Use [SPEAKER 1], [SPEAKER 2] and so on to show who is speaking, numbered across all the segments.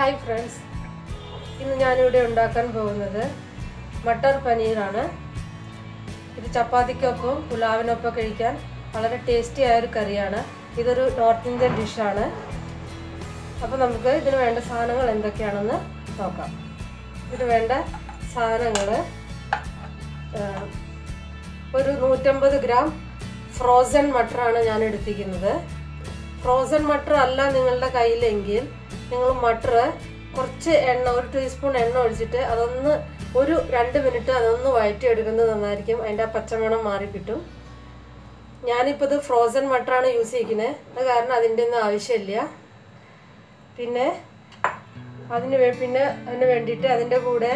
[SPEAKER 1] Hi friends ഇന്ന് ഞാനിവിടെ ഉണ്ടാക്കാൻ പോകുന്നത് മട്ടർ പനീറാണ്. ഇത് ചപ്പാത്തിക്കൊപ്പം പുലാവിനൊപ്പം കഴിക്കാൻ വളരെ ടേസ്റ്റി ആയൊരു കറിയാണ്. ഇതൊരു നോർത്ത് ഇന്ത്യൻ ഡിഷാണ് അപ്പോൾ നമുക്ക് ഇതിന് വേണ്ട സാധനങ്ങൾ എന്തൊക്കെയാണെന്ന് നോക്കാം. ഇതിന് വേണ്ട സാധനങ്ങൾ ഒരു നൂറ്റമ്പത് ഗ്രാം ഫ്രോസൺ മട്ടറാണ് ഞാൻ എടുത്തിരിക്കുന്നത്. ഫ്രോസൺ മട്ടർ അല്ല നിങ്ങളുടെ കയ്യിലെങ്കിൽ നിങ്ങൾ മട്ടർ കുറച്ച് എണ്ണ ഒരു ടീസ്പൂൺ എണ്ണ ഒഴിച്ചിട്ട് അതൊന്ന് ഒരു രണ്ട് മിനിറ്റ് അതൊന്ന് വഴറ്റിയെടുക്കുന്നത് നന്നായിരിക്കും. അതിന്റെ ആ പച്ചമണം മാറി കിട്ടും. ഞാനിപ്പോൾ ഇത് ഫ്രോസൺ മട്ടറാണ് യൂസ് ചെയ്യിക്കുന്നത് അത് കാരണം അതിന്റെ ഒന്നും ആവശ്യമില്ല. പിന്നെ അതിന് പിന്നെ അതിന് വേണ്ടിയിട്ട് അതിന്റെ കൂടെ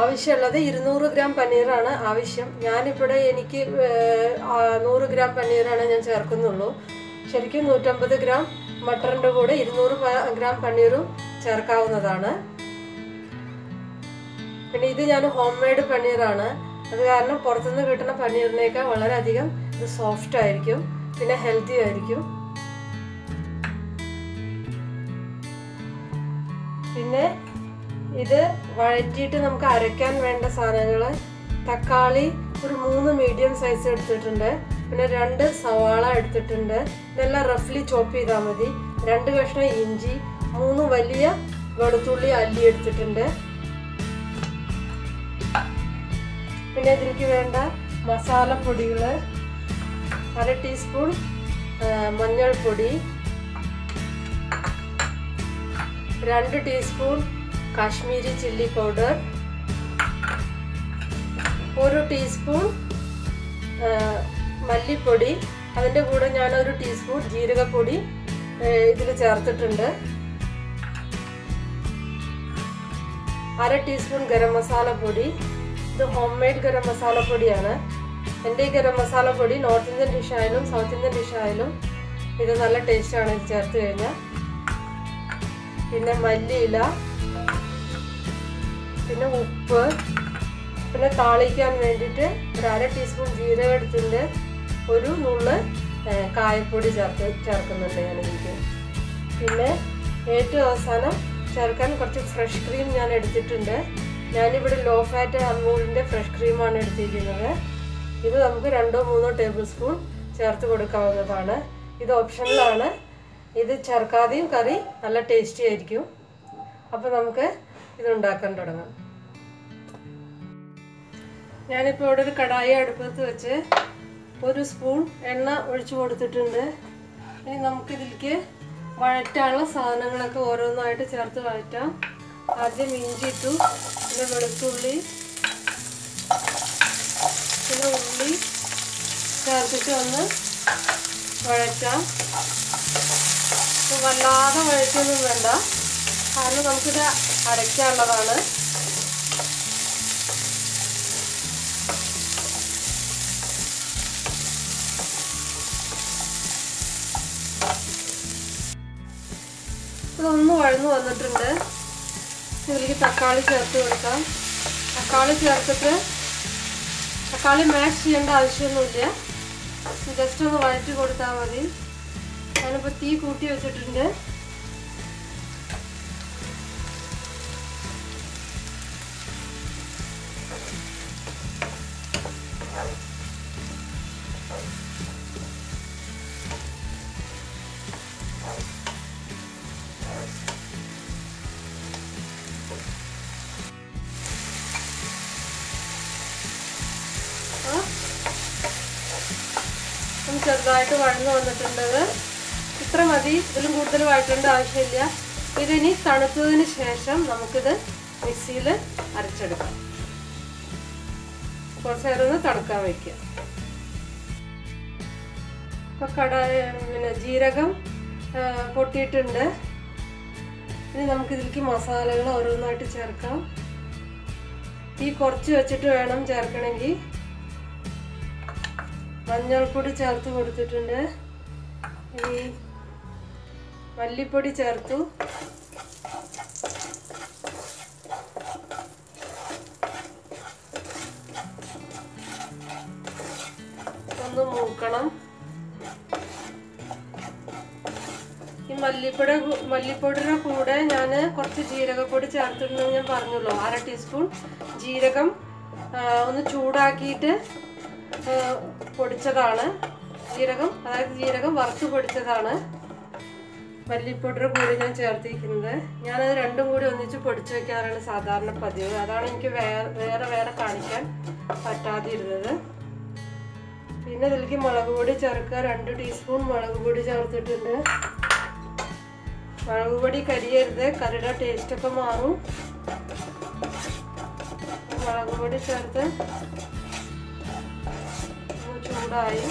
[SPEAKER 1] ആവശ്യമുള്ളത് ഇരുന്നൂറ് ഗ്രാം പനീറാണ് ആവശ്യം. ഞാനിവിടെ എനിക്ക് നൂറ് ഗ്രാം പനീറാണ് ഞാൻ ചേർക്കുന്നുള്ളൂ. ശരിക്കും നൂറ്റമ്പത് ഗ്രാം മട്ടറിന്റെ കൂടെ ഇരുന്നൂറ് ഗ്രാം പനീറും ചേർക്കാവുന്നതാണ്. പിന്നെ ഇത് ഞാൻ ഹോം മെയ്ഡ് പനീറാണ്. അത് കാരണം പുറത്തുനിന്ന് കിട്ടുന്ന പനീറിനേക്കാൾ വളരെയധികം ഇത് സോഫ്റ്റ് ആയിരിക്കും പിന്നെ ഹെൽത്തി ആയിരിക്കും. പിന്നെ ഇത് വഴറ്റിയിട്ട് നമുക്ക് അരയ്ക്കാൻ വേണ്ട സാധനങ്ങൾ തക്കാളി ഒരു മൂന്ന് മീഡിയം സൈസ് എടുത്തിട്ടുണ്ട്. പിന്നെ രണ്ട് സവാള എടുത്തിട്ടുണ്ട്. ഇതെല്ലാം റഫ്ലി ചോപ്പ് ചെയ്താൽ മതി. രണ്ട് കഷ്ണം ഇഞ്ചി മൂന്ന് വലിയ വെളുത്തുള്ളി അല്ലി എടുത്തിട്ടുണ്ട്. പിന്നെ ഇതിലേക്ക് വേണ്ട മസാലപ്പൊടികൾ അര ടീസ്പൂൺ മഞ്ഞൾപ്പൊടി രണ്ട് ടീസ്പൂൺ കാശ്മീരി ചില്ലി പൗഡർ ഒരു ടീസ്പൂൺ മല്ലിപ്പൊടി അതിന്റെ കൂടെ ഞാൻ ഒരു ടീസ്പൂൺ ജീരകപ്പൊടി ഇതിൽ ചേർത്തിട്ടുണ്ട്. അര ടീസ്പൂൺ ഗരം മസാല പൊടി. ഇത് ഹോം മെയ്ഡ് ഗരം മസാല പൊടിയാണ്. എന്റെ ഈ ഗരം മസാല പൊടി നോർത്ത് ഇന്ത്യൻ ഡിഷ് ആയാലും സൗത്ത് ഇന്ത്യൻ ഡിഷ് ആയാലും ഇത് നല്ല ടേസ്റ്റാണ് ഇത് ചേർത്ത് കഴിഞ്ഞാൽ പിന്നെ മല്ലിയില പിന്നെ ഉപ്പ് പിന്നെ താളിക്കാൻ വേണ്ടിയിട്ട് ഒരു അര ടീസ്പൂൺ ജീരകം എടുത്തിട്ട് ഒരു നുള്ള് കായപ്പൊടി ചേർത്ത് ചേർക്കുന്നുണ്ട് ഞാൻ ഇതിലേക്ക് പിന്നെ ഏറ്റവും അവസാനം ചേർക്കാൻ കുറച്ച് ഫ്രഷ് ക്രീം ഞാൻ എടുത്തിട്ടുണ്ട്. ഞാനിവിടെ ലോ ഫാറ്റ് അമൂളിന്റെ ഫ്രഷ് ക്രീമാണ് എടുത്തിരിക്കുന്നത്. ഇത് നമുക്ക് രണ്ടോ മൂന്നോ ടേബിൾ സ്പൂൺ ചേർത്ത് കൊടുക്കാവുന്നതാണ്. ഇത് ഓപ്ഷനിലാണ്. ഇത് ചേർക്കാതെയും കറി നല്ല ടേസ്റ്റി ആയിരിക്കും. അപ്പോൾ നമുക്ക് ഇത് ഉണ്ടാക്കാൻ തുടങ്ങാം. ഞാനിപ്പോൾ ഇവിടെ ഒരു കടായി അടുപ്പത്ത് വെച്ച് ഒരു സ്പൂൺ എണ്ണ ഒഴിച്ചു കൊടുത്തിട്ടുണ്ട്. ഇനി നമുക്കിതിലേക്ക് വഴറ്റാനുള്ള സാധനങ്ങളൊക്കെ ഓരോന്നായിട്ട് ചേർത്ത് വഴറ്റാം. ആദ്യം ഇഞ്ചി ഇട്ടു പിന്നെ വെളുത്തുള്ളി പിന്നെ ഉള്ളി ചേർത്തിട്ട് ഒന്ന് വഴറ്റാം. വല്ലാതെ വഴറ്റൊന്നും വേണ്ട. കാരണം നമുക്കിത് അരയ്ക്കാനുള്ളതാണ്. ഇതൊന്ന് വഴന്നു വന്നിട്ടുണ്ട്. ഇതിലേക്ക് തക്കാളി ചേർത്ത് കൊടുക്കാം. തക്കാളി ചേർത്തിട്ട് തക്കാളി മാഷ് ചെയ്യേണ്ട ആവശ്യമൊന്നുമില്ല. ജസ്റ്റ് ഒന്ന് വഴറ്റി കൊടുത്താൽ മതി. ഞാനിപ്പോൾ തീ കൂട്ടി വെച്ചിട്ടുണ്ട്. ചെറുതായിട്ട് വഴന്നു വന്നിട്ടുണ്ട് ഇത്ര മതി. ഇതിലും കൂടുതൽ വഴറ്റേണ്ട ആവശ്യമില്ല. ഇതിനി തണുത്തതിന് ശേഷം നമുക്കിത് മിക്സിയിൽ അരച്ചെടുക്കാം. കുറച്ച് നേരം ഒന്ന് തണുക്കാൻ വയ്ക്കുക ഇപ്പൊ കട പിന്നെ ജീരകം പൊട്ടിയിട്ടുണ്ട്. ഇനി നമുക്കിതിലേക്ക് മസാലകൾ ഓരോന്നായിട്ട് ചേർക്കാം. തീ കുറച്ച് വെച്ചിട്ട് വേണം ചേർക്കണമെങ്കിൽ. മഞ്ഞൾപ്പൊടി ചേർത്ത് കൊടുത്തിട്ടുണ്ട്. ഇനി മല്ലിപ്പൊടി ചേർത്തു. ഒന്ന് മൂക്കണം. ഈ മല്ലിപ്പൊടി മല്ലിപ്പൊടിയുടെ കൂടെ ഞാൻ കുറച്ച് ജീരകപ്പൊടി ചേർത്തിട്ടുണ്ടെന്ന് ഞാൻ പറഞ്ഞുള്ളൂ അര ടീസ്പൂൺ ജീരകം ഒന്ന് ചൂടാക്കിയിട്ട് പൊടിച്ചതാണ്. ജീരകം അതായത് ജീരകം വറുത്ത് പൊടിച്ചതാണ്. മല്ലിപ്പൊടിയുടെ കൂടി ഞാൻ ചേർത്തിരിക്കുന്നത്. ഞാനത് രണ്ടും കൂടി ഒന്നിച്ച് പൊടിച്ചു വെക്കാറാണ് സാധാരണ പതിവ്. അതാണ് എനിക്ക് വേറെ വേറെ കാണിക്കാൻ പറ്റാതിരുന്നത്. പിന്നെ ഇതിലേക്ക് മുളക് പൊടി ചേർക്കുക. രണ്ട് ടീസ്പൂൺ മുളക് പൊടി ചേർത്തിട്ടുണ്ട്. മുളക് പൊടി കരിയരുത്. കറിയുടെ ടേസ്റ്റൊക്കെ മാറും. മുളക് പൊടി ചേർത്ത് ചൂടായി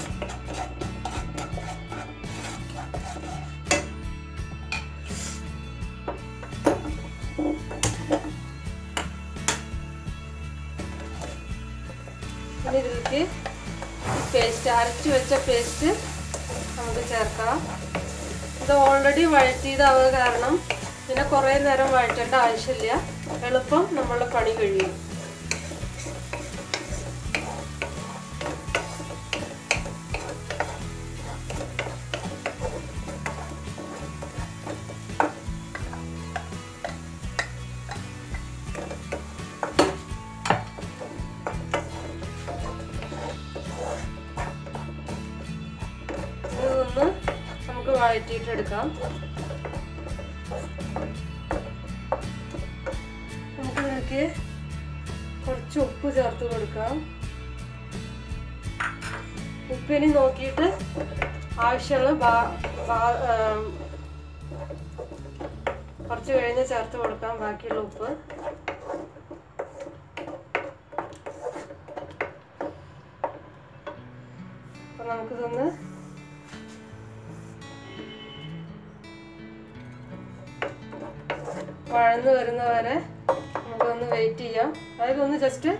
[SPEAKER 1] ഇനി ഇതിലേക്ക് പേസ്റ്റ് അരച്ചു വെച്ച പേസ്റ്റ് നമുക്ക് ചേർക്കാം. ഇത് ഓൾറെഡി വഴറ്റിയതാവുക കാരണം പിന്നെ കുറേ നേരം വഴറ്റേണ്ട ആവശ്യമില്ല. എളുപ്പം നമ്മളുടെ പണി കഴിയും. വഴറ്റിയിട്ടെടുക്കാം നമുക്ക് ഇതിലേക്ക് കുറച്ച് ഉപ്പ് ചേർത്ത് കൊടുക്കാം. ഉപ്പിനി നോക്കിയിട്ട് ആവശ്യമുള്ള കുറച്ച് കഴിഞ്ഞ് ചേർത്ത് കൊടുക്കാം ബാക്കിയുള്ള ഉപ്പ്. അപ്പൊ നമുക്കിതൊന്ന് വഴന്ന് വരുന്ന വരെ നമുക്കൊന്ന് വെയിറ്റ് ചെയ്യാം. അതായത് ഒന്ന് ജസ്റ്റ്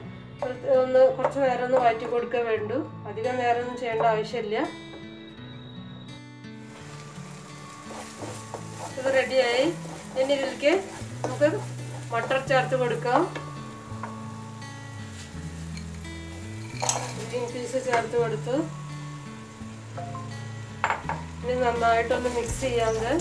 [SPEAKER 1] ഒന്ന് കുറച്ച് നേരം ഒന്ന് വഴറ്റി കൊടുക്കുക വേണ്ടു. അധികം നേരം ഒന്നും ചെയ്യേണ്ട ആവശ്യമില്ല. ഇത് റെഡിയായി ഇനി ഇതിലേക്ക് നമുക്ക് മട്ടർ ചേർത്ത് കൊടുക്കാം. ഗ്രീൻ പീസ് ചേർത്ത് കൊടുത്തു. ഇനി നന്നായിട്ടൊന്ന് മിക്സ് ചെയ്യാണ്ട്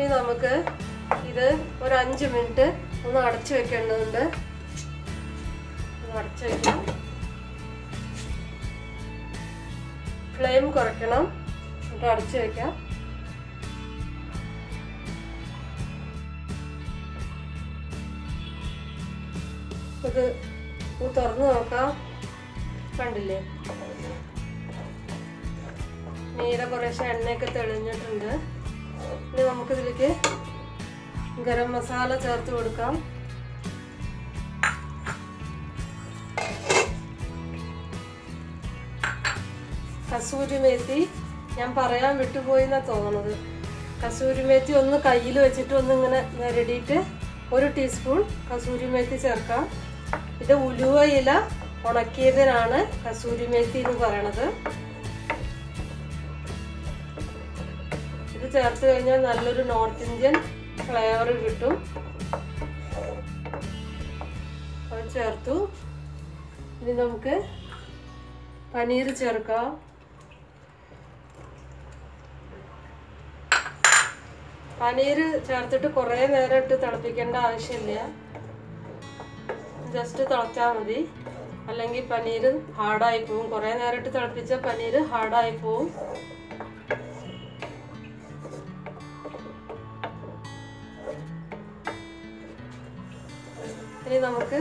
[SPEAKER 1] ഇനി നമുക്ക് ഇത് ഒരു അഞ്ച് മിനിറ്റ് ഒന്ന് അടച്ചു വെക്കേണ്ടതുണ്ട്. അടച്ചു വെക്കണം ഫ്ലെയിം കുറയ്ക്കണം. എന്നിട്ട് അടച്ചു വെക്കാം. ഇത് തുറന്നു നോക്കാം. കണ്ടില്ലേ? നീല കുറേശ്ശെ എണ്ണയൊക്കെ തെളിഞ്ഞിട്ടുണ്ട്. ഇനി നമുക്കിതിലേക്ക് ഗരം മസാല ചേർത്ത് കൊടുക്കാം. കസൂരി മേത്തി ഞാൻ പറയാൻ വിട്ടുപോയി എന്നാ തോന്നുന്നത് കസൂരി മേത്തി ഒന്ന് കയ്യിൽ വെച്ചിട്ട് ഒന്ന് ഇങ്ങനെ നിരടിയിട്ട് ഒരു ടീസ്പൂൺ കസൂരി മേത്തി ചേർക്കാം. ഇത് ഉലുവ ഇല ഉണക്കിയതിനാണ് കസൂരി മേത്തി എന്ന് പറയണത്. ഇത് ചേർത്ത് കഴിഞ്ഞാൽ നല്ലൊരു നോർത്ത് ഇന്ത്യൻ ഫ്ലേവർ കിട്ടും. അത് ചേർത്തു. ഇനി നമുക്ക് പനീർ ചേർക്കാം. പനീർ ചേർത്തിട്ട് കുറേ നേരം ഇട്ട് തിളപ്പിക്കേണ്ട ആവശ്യമില്ല. ജസ്റ്റ് തിളച്ചാൽ മതി. അല്ലെങ്കിൽ പനീർ ഹാർഡായി പോവും. കുറേ നേരം ഇട്ട് തിളപ്പിച്ചാൽ പനീർ ഹാർഡായി പോവും. നമുക്ക്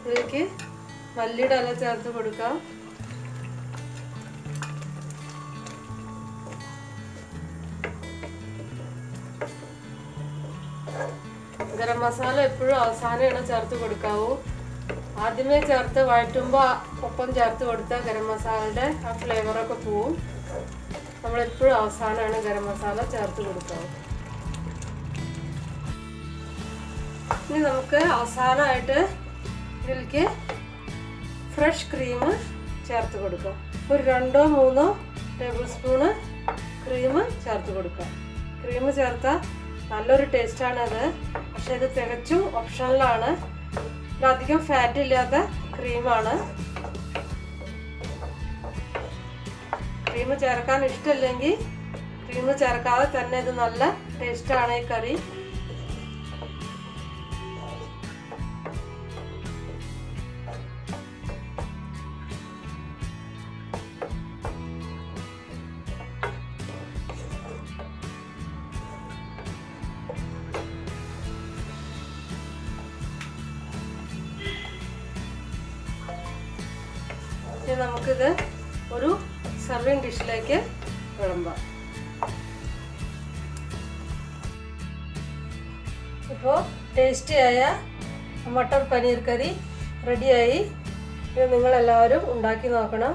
[SPEAKER 1] ഇതിലേക്ക് മല്ലിയുടെ ഇല ചേർത്ത് കൊടുക്കാം. ഗരം മസാല എപ്പോഴും അവസാനമാണ് ചേർത്ത് കൊടുക്കാവൂ. ആദ്യമേ ചേർത്ത് വഴറ്റുമ്പോൾ ഒപ്പം ചേർത്ത് കൊടുത്താൽ ഗരം മസാലയുടെ ആ ഫ്ലേവറൊക്കെ പോവും. നമ്മളെപ്പോഴും അവസാനമാണ് ഗരം മസാല ചേർത്ത് കൊടുക്കാവൂ. ഇനി നമുക്ക് അവസാനമായിട്ട് ഇതിലേക്ക് ഫ്രഷ് ക്രീം ചേർത്ത് കൊടുക്കാം. ഒരു രണ്ടോ മൂന്നോ ടേബിൾ സ്പൂണ് ക്രീം ചേർത്ത് കൊടുക്കാം. ക്രീം ചേർത്താൽ നല്ലൊരു ടേസ്റ്റാണ് അത് പക്ഷെ ഇത് തികച്ചും ഓപ്ഷണലാണ് അധികം ഫാറ്റ് ഇല്ലാത്ത ക്രീമാണ് ക്രീം ചേർക്കാൻ ഇഷ്ടമില്ലെങ്കിൽ ക്രീം ചേർക്കാതെ തന്നെ ഇത് നല്ല ടേസ്റ്റാണ് ഈ കറി. നമുക്കിത് ഒരു സർവിങ് ഡിഷിലേക്ക് വിളമ്പാം. ഇപ്പോൾ ടേസ്റ്റിയായ മട്ടർ പനീർ കറി റെഡിയായി ഇത് നിങ്ങളെല്ലാവരും ഉണ്ടാക്കി നോക്കണം.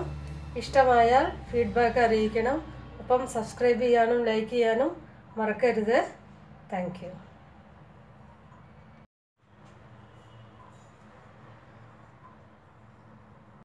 [SPEAKER 1] ഇഷ്ടമായാൽ ഫീഡ്ബാക്ക് അറിയിക്കണം. ഒപ്പം സബ്സ്ക്രൈബ് ചെയ്യാനും ലൈക്ക് ചെയ്യാനും മറക്കരുത്. താങ്ക്